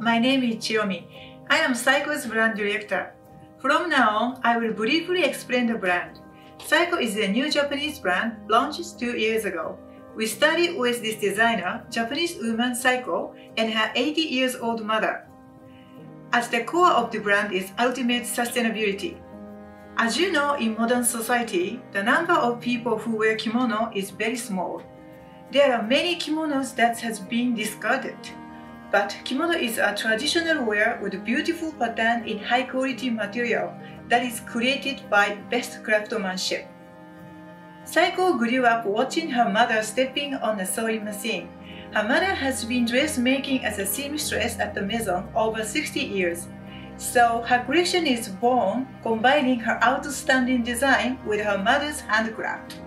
My name is Chiyomi. I am Saiko's brand director. From now on, I will briefly explain the brand. Saiko is a new Japanese brand launched two years ago. We studied with this designer, Japanese woman Saiko, and her 80 years old mother. At the core of the brand is ultimate sustainability. As you know, in modern society, the number of people who wear kimono is very small. There are many kimonos that has been discarded. But kimono is a traditional wear with beautiful pattern in high quality material that is created by best craftsmanship. Saiko grew up watching her mother stepping on a sewing machine. Her mother has been dressmaking as a seamstress at the Maison over 60 years. So her collection is born combining her outstanding design with her mother's handcraft.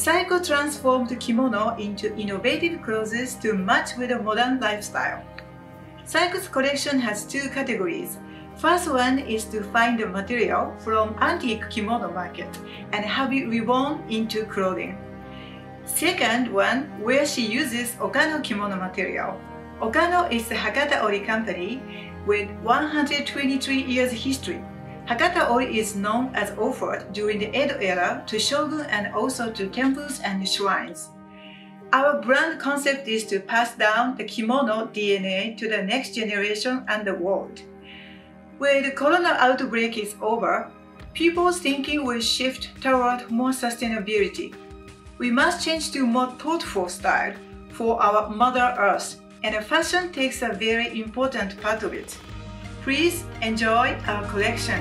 Saiko transformed kimono into innovative clothes to match with a modern lifestyle. Saiko's collection has two categories. First one is to find the material from antique kimono market and have it reborn into clothing. Second one, where she uses Okano kimono material. Okano is a Hakata Ori company with 123 years history Hakata ori is known as offered during the Edo era to shogun and also to temples and shrines. Our brand concept is to pass down the kimono DNA to the next generation and the world. When the corona outbreak is over, people's thinking will shift toward more sustainability. We must change to more thoughtful style for our Mother Earth, and fashion takes a very important part of it. Please enjoy our collection.